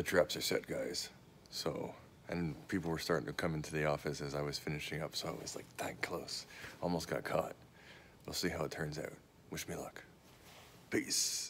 The traps are set, guys. So, and people were starting to come into the office as I was finishing up, so I was like that close. Almost got caught. We'll see how it turns out. Wish me luck. Peace.